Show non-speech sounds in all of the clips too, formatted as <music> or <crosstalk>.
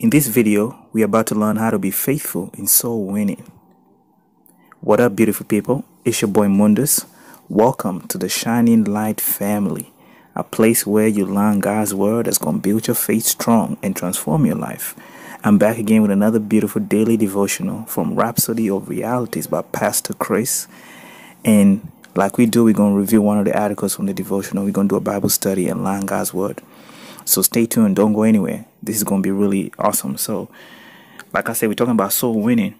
In this video, we are about to learn how to be faithful in soul winning. What up, beautiful people? It's your boy Mundus. Welcome to the Shining Light family, a place where you learn God's word that's going to build your faith strong and transform your life. I'm back again with another beautiful daily devotional from Rhapsody of Realities by Pastor Chris. And like we do, we're going to review one of the articles from the devotional. We're going to do a Bible study and learn God's word. So stay tuned. Don't go anywhere. This is going to be really awesome. So, like I said, we're talking about soul winning.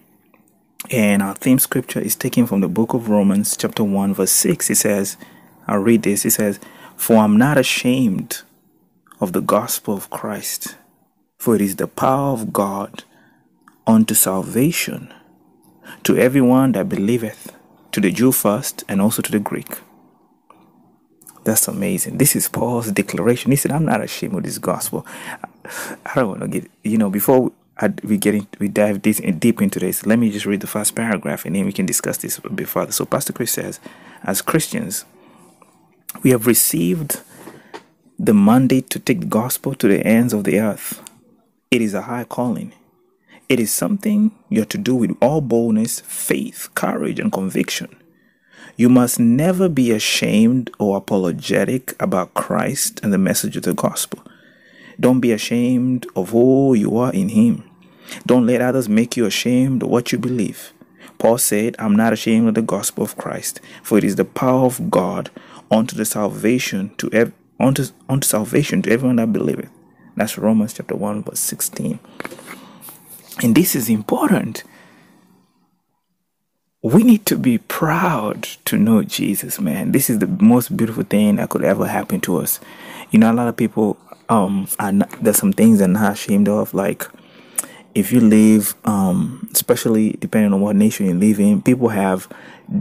And our theme scripture is taken from the book of Romans, chapter 1, verse 6. It says, I'll read this. It says, For I'm not ashamed of the gospel of Christ, for it is the power of God unto salvation to everyone that believeth, to the Jew first, and also to the Greek. That's amazing. This is Paul's declaration. He said, I'm not ashamed of this gospel. I don't want to get, you know, before we get in, we dive deep, deep into this, let me just read the first paragraph and then we can discuss this a bit further. So, Pastor Chris says, as Christians, we have received the mandate to take the gospel to the ends of the earth. It is a high calling. It is something you have to do with all boldness, faith, courage, and conviction. You must never be ashamed or apologetic about Christ and the message of the gospel. Don't be ashamed of who you are in Him. Don't let others make you ashamed of what you believe. Paul said, I'm not ashamed of the gospel of Christ, for it is the power of God unto the salvation to ev- unto, unto salvation to everyone that believeth. That's Romans chapter 1, verse 16. And this is important we need to be proud to know Jesus, man. This is the most beautiful thing that could ever happen to us. You know, a lot of people, um, are not, there's some things they're not ashamed of, like if you live, um, especially depending on what nation you live in, people have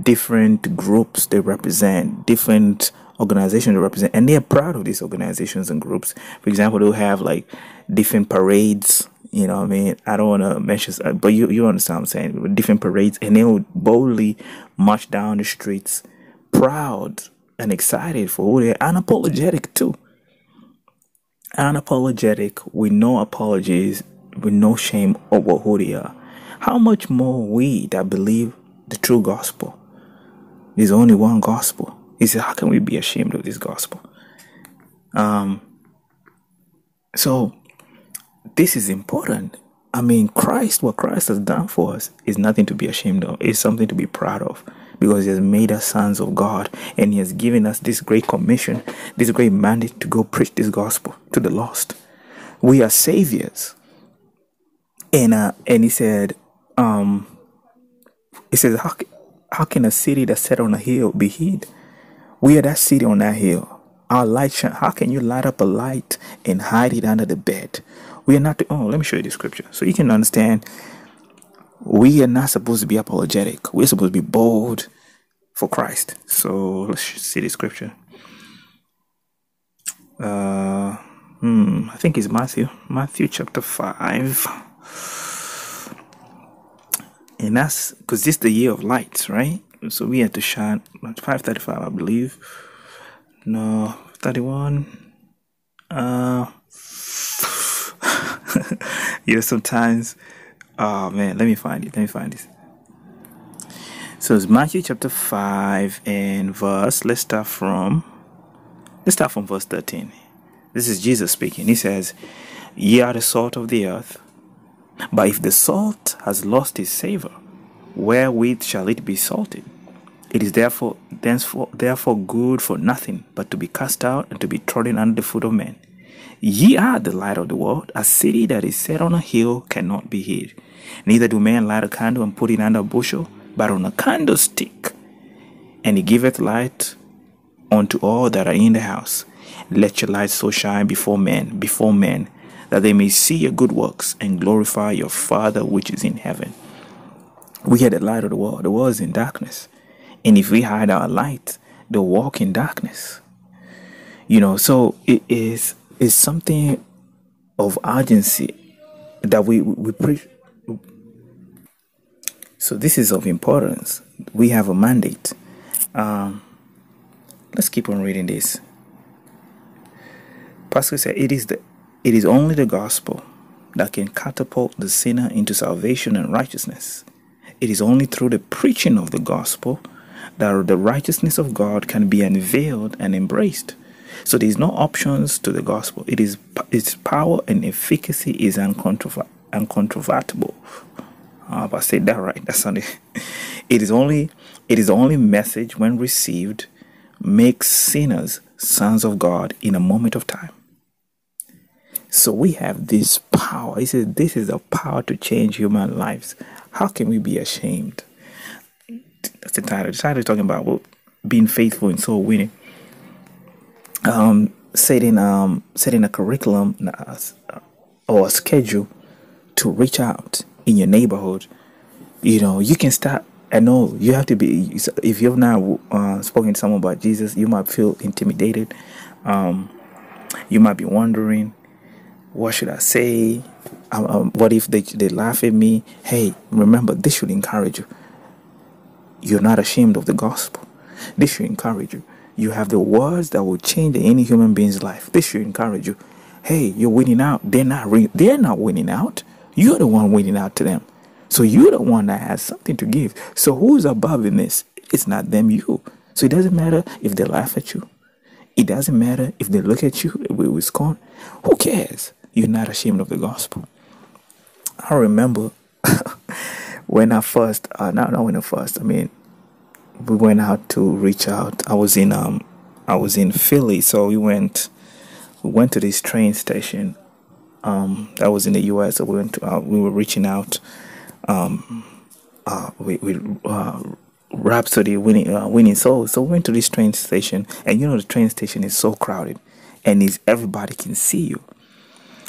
different groups they represent, different organizations they represent, and they're proud of these organizations and groups. For example, they'll have like different parades you know what I mean? I don't want to mention, but you, you understand what I'm saying? With different parades, and they would boldly march down the streets, proud and excited for who they are, unapologetic too. Unapologetic, with no apologies, with no shame over who they are. How much more we that believe the true gospel? There's only one gospel. He said, How can we be ashamed of this gospel? Um, so this is important. I mean, Christ, what Christ has done for us is nothing to be ashamed of. It's something to be proud of because He has made us sons of God and He has given us this great commission, this great mandate to go preach this gospel to the lost. We are saviors. And, uh, and He said, um, He says, how, how can a city that's set on a hill be hid? We are that city on that hill. Our light shine. How can you light up a light and hide it under the bed? We are not, the, oh, let me show you the scripture so you can understand. We are not supposed to be apologetic. We're supposed to be bold for Christ. So let's see the scripture. Uh, hmm, I think it's Matthew, Matthew chapter 5. And that's because this is the year of lights, right? So we had to shine 535, I believe. No, 31. Uh, <laughs> you know, sometimes, oh man, let me find it. Let me find this. So it's Matthew chapter 5 and verse, let's start from, let's start from verse 13. This is Jesus speaking. He says, Ye are the salt of the earth. But if the salt has lost its savor, wherewith shall it be salted? It is therefore, therefore, therefore good for nothing but to be cast out and to be trodden under the foot of men. Ye are the light of the world. A city that is set on a hill cannot be hid. Neither do men light a candle and put it under a bushel, but on a candlestick. And he giveth light unto all that are in the house. Let your light so shine before men, before men, that they may see your good works and glorify your Father which is in heaven. We are the light of the world. The world is in darkness. And if we hide our light, they'll walk in darkness. You know, so it is is something of urgency that we we preach. So this is of importance. We have a mandate. Um, let's keep on reading this. Pastor said, "It is the, it is only the gospel that can catapult the sinner into salvation and righteousness. It is only through the preaching of the gospel that the righteousness of God can be unveiled and embraced. So there is no options to the gospel. It is its power and efficacy is uncontrover- uncontrovertible. Uh, if I said that right, that's <laughs> only. It is only it is only message when received makes sinners sons of God in a moment of time. So we have this power. He says this is a power to change human lives. How can we be ashamed? That's the title. The title is talking about well, being faithful and soul winning. Um, setting um setting a curriculum uh, or a schedule to reach out in your neighborhood. You know, you can start. I know you have to be. If you've not uh, spoken to someone about Jesus, you might feel intimidated. Um, you might be wondering, what should I say? Um, um, what if they they laugh at me? Hey, remember this should encourage you. You're not ashamed of the gospel. This should encourage you. You have the words that will change any human being's life. This should encourage you. Hey, you're winning out. They're not. Re- they're not winning out. You're the one winning out to them. So you're the one that has something to give. So who's above in this? It's not them. You. So it doesn't matter if they laugh at you. It doesn't matter if they look at you with scorn. Who cares? You're not ashamed of the gospel. I remember <laughs> when I first, uh, not not when I first. I mean, we went out to reach out. I was in um, I was in Philly, so we went, we went to this train station. Um, that was in the U.S. So we went to, uh, we were reaching out, um, uh, with, with uh, Rhapsody winning, uh, winning souls. So we went to this train station, and you know the train station is so crowded, and is everybody can see you.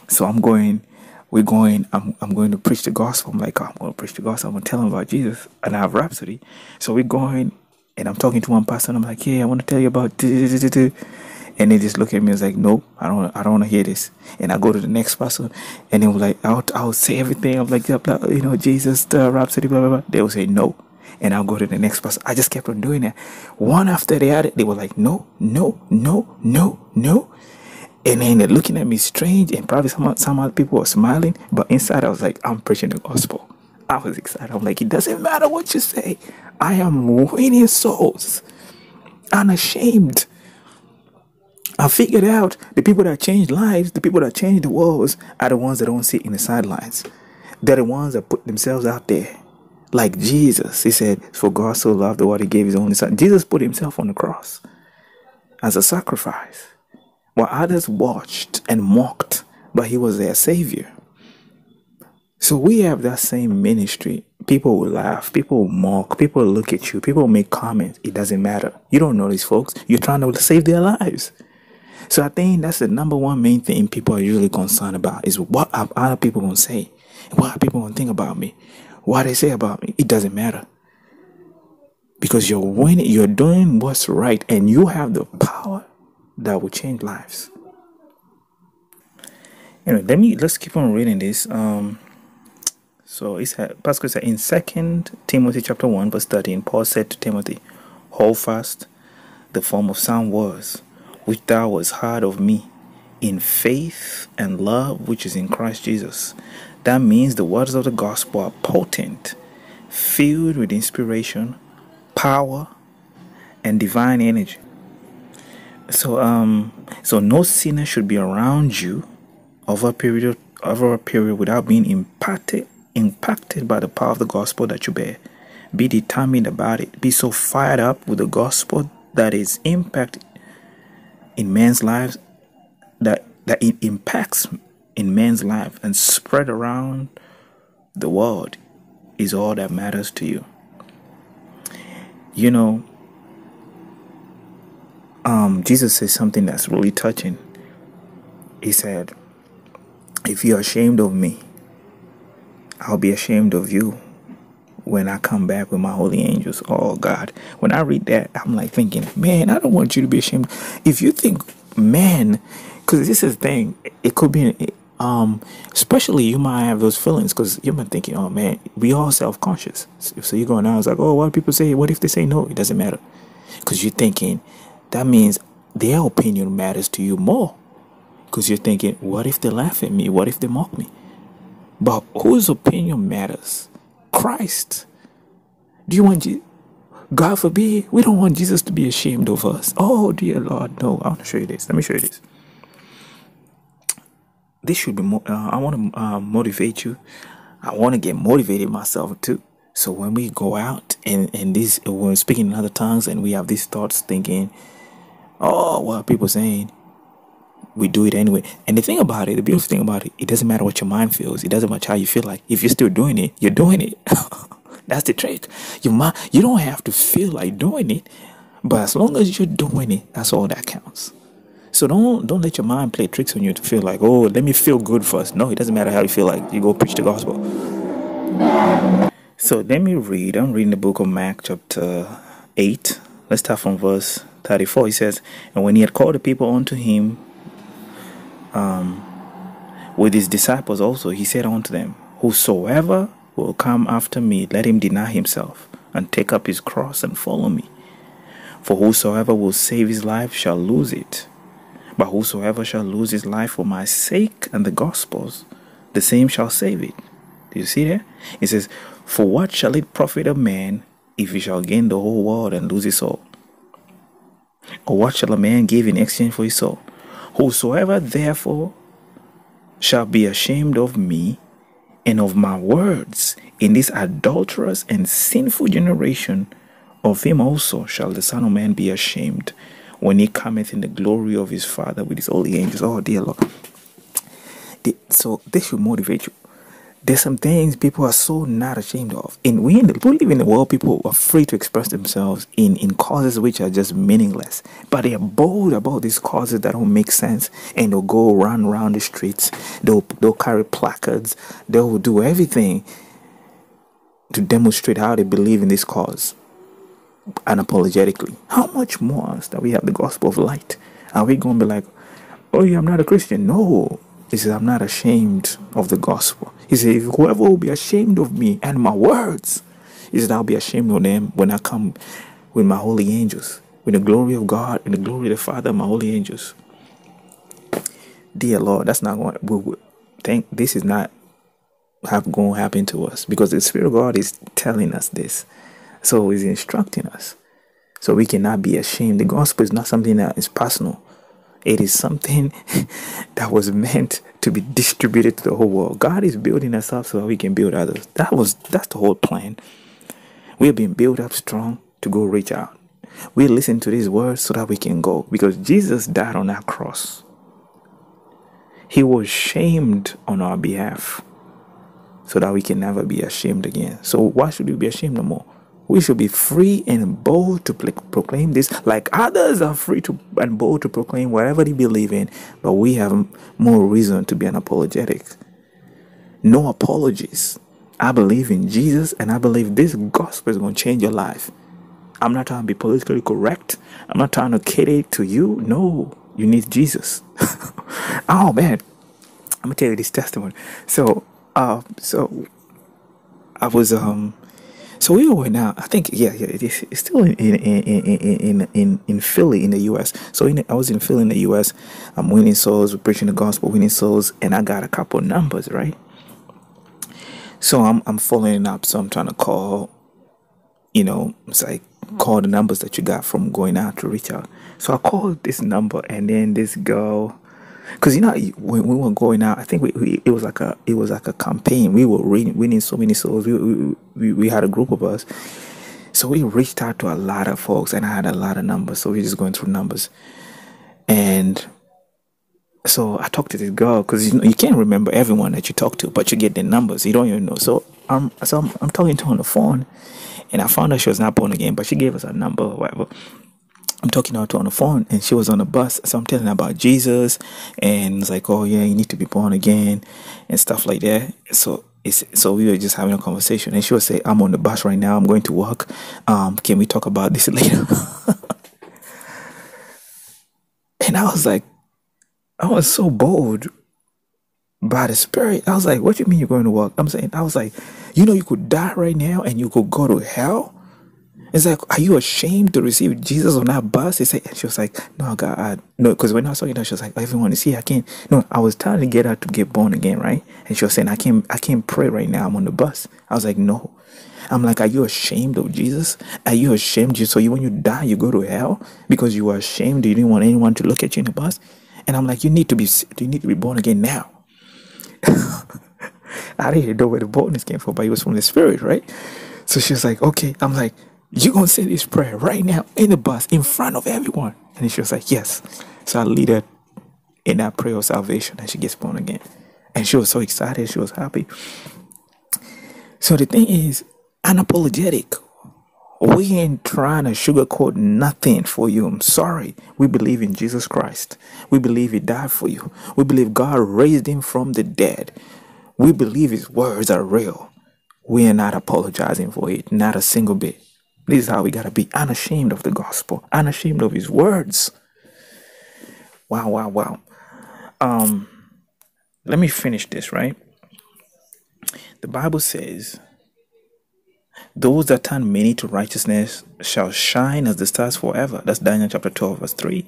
So I'm going we're going I'm, I'm going to preach the gospel. I'm like oh, i'm going to preach the gospel. I'm going to tell them about jesus. And i have rhapsody. So we're going and i'm talking to one person i'm like yeah i want to tell you about and they just look at me and like nope i don't i don't want to hear this. And i go to the next person and they were like i'll, I'll say everything. I'm like blah, you know jesus the rhapsody blah blah blah. They will say no. And I'll go to the next person. I just kept on doing that. One after the other, they were like, no, no, no, no, no. And then they're looking at me strange, and probably some some other people were smiling, but inside I was like, I'm preaching the gospel. I was excited. I'm like, it doesn't matter what you say. I am winning souls. Unashamed. I figured out the people that change lives, the people that change the worlds, are the ones that don't sit in the sidelines. They're the ones that put themselves out there. Like Jesus, he said, For God so loved the world, he gave his only son. Jesus put himself on the cross as a sacrifice while others watched and mocked, but he was their savior. So we have that same ministry. People will laugh, people will mock, people will look at you, people will make comments. It doesn't matter. You don't know these folks. You're trying to save their lives. So I think that's the number one main thing people are usually concerned about is what are other people gonna say? What are people gonna think about me? What they say about me? It doesn't matter. Because you're winning, you're doing what's right, and you have the power that will change lives. Anyway, let me let's keep on reading this. Um, so it's Pascal said in Second Timothy chapter one verse thirteen, Paul said to Timothy, "Hold fast the form of sound words, which thou was heard of me, in faith and love which is in Christ Jesus." That means the words of the gospel are potent, filled with inspiration, power, and divine energy. So um so no sinner should be around you over a period over a period without being impacted impacted by the power of the gospel that you bear. Be determined about it. Be so fired up with the gospel that its impact in men's lives that that it impacts in men's life and spread around the world is all that matters to you. You know, um, Jesus says something that's really touching. He said, If you're ashamed of me, I'll be ashamed of you when I come back with my holy angels. Oh, God. When I read that, I'm like thinking, man, I don't want you to be ashamed. If you think, man, because this is the thing, it could be, um, especially you might have those feelings because you've been thinking, oh, man, we all self conscious. So you're going out, it's like, oh, what people say? What if they say no? It doesn't matter. Because you're thinking, that means their opinion matters to you more because you're thinking, what if they laugh at me? What if they mock me? But whose opinion matters? Christ. Do you want Je- God forbid, we don't want Jesus to be ashamed of us. Oh dear Lord, no. I want to show you this. Let me show you this. This should be. Mo- uh, I want to uh, motivate you. I want to get motivated myself too. So when we go out and and this, when we're speaking in other tongues, and we have these thoughts, thinking, "Oh, are people saying?" we do it anyway. And the thing about it, the beautiful thing about it, it doesn't matter what your mind feels. It doesn't matter how you feel like. If you're still doing it, you're doing it. <laughs> That's the trick. Your mind, you don't have to feel like doing it, but as long as you're doing it, that's all that counts. So don't don't let your mind play tricks on you to feel like, oh, let me feel good first. No, it doesn't matter how you feel like. You go preach the gospel. So let me read. I'm reading the book of Mark, chapter eight. Let's start from verse 34. He says, And when he had called the people unto him um, with his disciples also, he said unto them, Whosoever will come after me, let him deny himself and take up his cross and follow me. For whosoever will save his life shall lose it. But whosoever shall lose his life for my sake and the gospel's, the same shall save it. Do you see that? It says, For what shall it profit a man if he shall gain the whole world and lose his soul? Or what shall a man give in exchange for his soul? Whosoever therefore shall be ashamed of me and of my words in this adulterous and sinful generation, of him also shall the Son of Man be ashamed when he cometh in the glory of his Father with his holy angels. Oh, dear Lord. So this should motivate you there's some things people are so not ashamed of. And we, in the, we live in a world people are free to express themselves in, in causes which are just meaningless. But they are bold about these causes that don't make sense. And they'll go run around the streets. They'll, they'll carry placards. They'll do everything to demonstrate how they believe in this cause unapologetically. How much more is that we have the gospel of light? Are we going to be like, oh yeah, I'm not a Christian? No. He says, I'm not ashamed of the gospel. He said, Whoever will be ashamed of me and my words, he said, I'll be ashamed of them when I come with my holy angels, with the glory of God and the glory of the Father my holy angels. Dear Lord, that's not going we, think this is not have going to happen to us because the Spirit of God is telling us this. So he's instructing us. So we cannot be ashamed. The gospel is not something that is personal. It is something <laughs> that was meant to be distributed to the whole world. God is building us up so that we can build others. That was that's the whole plan. We have been built up strong to go reach out. We listen to these words so that we can go because Jesus died on that cross. He was shamed on our behalf so that we can never be ashamed again. So why should we be ashamed no more? We should be free and bold to proclaim this, like others are free to and bold to proclaim whatever they believe in, but we have more reason to be unapologetic. No apologies. I believe in Jesus and I believe this gospel is going to change your life. I'm not trying to be politically correct. I'm not trying to cater to you. No, you need Jesus. <laughs> oh man, I'm gonna tell you this testimony. So, uh, so I was um so we were now. I think yeah, yeah. It is, it's still in in, in in in in Philly in the U.S. So in, I was in Philly in the U.S. I'm winning souls, preaching the gospel, winning souls, and I got a couple numbers right. So I'm I'm following up. So I'm trying to call. You know, it's like call the numbers that you got from going out to reach out. So I called this number, and then this girl because you know when we were going out, I think we, we, it was like a it was like a campaign. We were winning, winning so many souls. We, we, we had a group of us, so we reached out to a lot of folks, and I had a lot of numbers. So we are just going through numbers, and so I talked to this girl because you know you can't remember everyone that you talk to, but you get their numbers. You don't even know. So I'm so I'm, I'm talking to her on the phone, and I found out she was not born again, but she gave us a number or whatever. I'm talking to her on the phone and she was on the bus. So I'm telling her about Jesus and it's like, oh yeah, you need to be born again and stuff like that. So it's, so we were just having a conversation and she would say, I'm on the bus right now. I'm going to work. Um, can we talk about this <laughs> later? and I was like, I was so bold by the spirit. I was like, what do you mean you're going to work? I'm saying, I was like, you know, you could die right now and you could go to hell It's like, are you ashamed to receive Jesus on that bus? He said, she was like, no, God, I, no, because when I was talking to her, she was like, everyone is here. I can't. No, I was trying to get her to get born again, right? And she was saying, I can't, I can't pray right now. I'm on the bus. I was like, no. I'm like, are you ashamed of Jesus? Are you ashamed? So you, when you die, you go to hell because you are ashamed. You didn't want anyone to look at you in the bus. And I'm like, you need to be, you need to be born again now. <laughs> I didn't know where the boldness came from, but it was from the Spirit, right? So she was like, okay. I'm like, you gonna say this prayer right now in the bus in front of everyone? And she was like, yes. So I lead her in that prayer of salvation and she gets born again. And she was so excited. She was happy. So the thing is, unapologetic. We ain't trying to sugarcoat nothing for you. I'm sorry. We believe in Jesus Christ. We believe He died for you. We believe God raised Him from the dead. We believe His words are real. We are not apologizing for it, not a single bit. This is how we got to be unashamed of the gospel, unashamed of His words. Wow, wow, wow. Um, let me finish this, right? The Bible says, Those that turn many to righteousness shall shine as the stars forever. That's Daniel chapter 12, verse 3.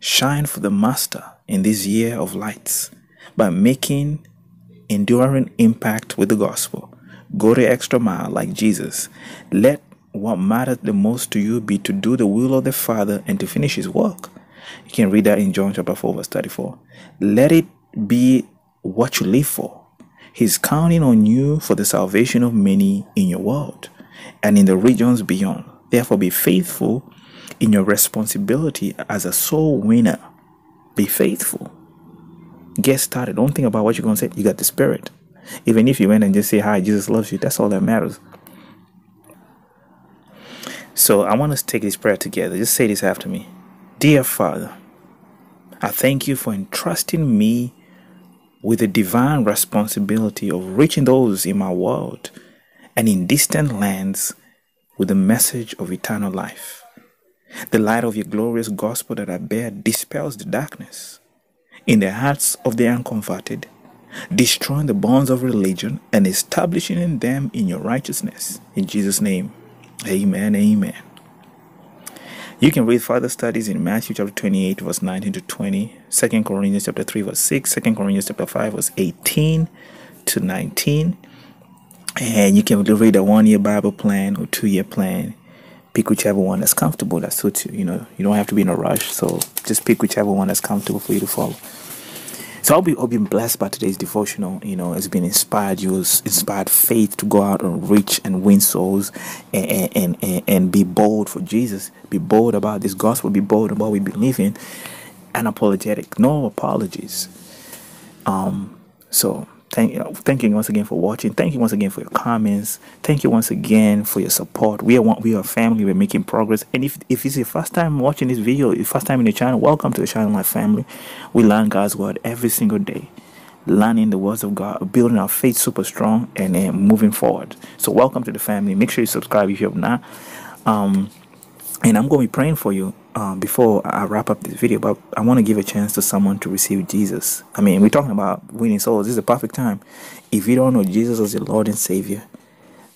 Shine for the Master in this year of lights by making enduring impact with the gospel. Go the extra mile like Jesus. Let what matters the most to you be to do the will of the Father and to finish His work. You can read that in John chapter 4, verse 34. Let it be what you live for. He's counting on you for the salvation of many in your world and in the regions beyond. Therefore, be faithful in your responsibility as a soul winner. Be faithful. Get started. Don't think about what you're going to say. You got the Spirit. Even if you went and just say, Hi, Jesus loves you, that's all that matters. So I want us to take this prayer together. Just say this after me Dear Father, I thank you for entrusting me with the divine responsibility of reaching those in my world and in distant lands with the message of eternal life. The light of your glorious gospel that I bear dispels the darkness in the hearts of the unconverted, destroying the bonds of religion and establishing in them in your righteousness. In Jesus' name, amen, amen. You can read further studies in Matthew chapter 28, verse 19 to 20, 2 Corinthians chapter 3, verse 6, 2 Corinthians chapter 5, verse 18 to 19. And you can read a one year Bible plan or two year plan. Pick whichever one that's comfortable that suits you. You know, you don't have to be in a rush, so just pick whichever one that's comfortable for you to follow. So I'll be, I'll be blessed by today's devotional. You know, it's been inspired you, inspired faith to go out and reach and win souls and, and, and, and be bold for Jesus. Be bold about this gospel. Be bold about what we believe in. Unapologetic. No apologies. Um, so Thank you, thank you once again for watching. Thank you once again for your comments. Thank you once again for your support. We are one, we are family. We're making progress. And if if it's your first time watching this video, your first time in the channel, welcome to the channel, my family. We learn God's word every single day, learning the words of God, building our faith super strong, and then moving forward. So welcome to the family. Make sure you subscribe if you have not. Um, and I'm going to be praying for you um, before I wrap up this video, but I want to give a chance to someone to receive Jesus. I mean, we're talking about winning souls. This is a perfect time. If you don't know Jesus as your Lord and Savior,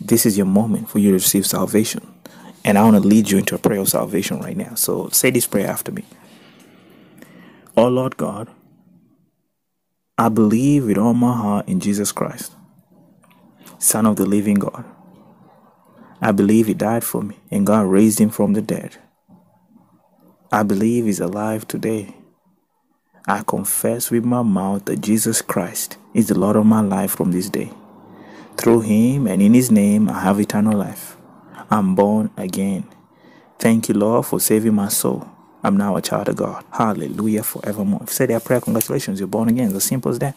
this is your moment for you to receive salvation. And I want to lead you into a prayer of salvation right now. So say this prayer after me. Oh Lord God, I believe with all my heart in Jesus Christ, Son of the living God. I believe he died for me and God raised him from the dead. I believe he's alive today. I confess with my mouth that Jesus Christ is the Lord of my life from this day. Through him and in his name, I have eternal life. I'm born again. Thank you, Lord, for saving my soul. I'm now a child of God. Hallelujah forevermore. If you say that prayer, congratulations, you're born again. It's as simple as that.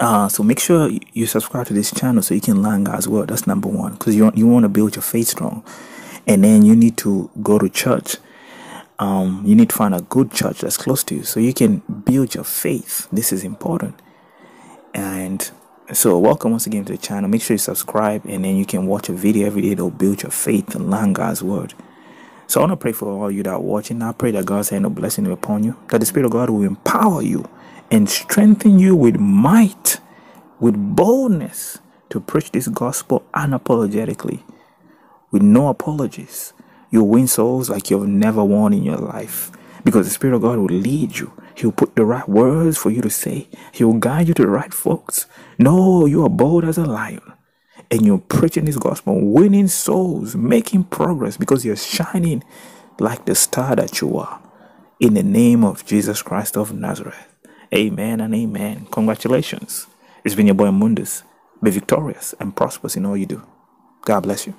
Uh, so make sure you subscribe to this channel so you can learn God's word. That's number one. Because you, you want to build your faith strong. And then you need to go to church. Um, you need to find a good church that's close to you so you can build your faith. This is important. And so welcome once again to the channel. Make sure you subscribe and then you can watch a video every day that'll build your faith and learn God's word. So I want to pray for all you that are watching. I pray that God's hand of blessing upon you. That the Spirit of God will empower you and strengthen you with might, with boldness to preach this gospel unapologetically with no apologies. You'll win souls like you've never won in your life because the Spirit of God will lead you. He'll put the right words for you to say. He'll guide you to the right folks. No, you are bold as a lion. And you're preaching this gospel, winning souls, making progress because you're shining like the star that you are. In the name of Jesus Christ of Nazareth. Amen and amen. Congratulations. It's been your boy Mundus. Be victorious and prosperous in all you do. God bless you.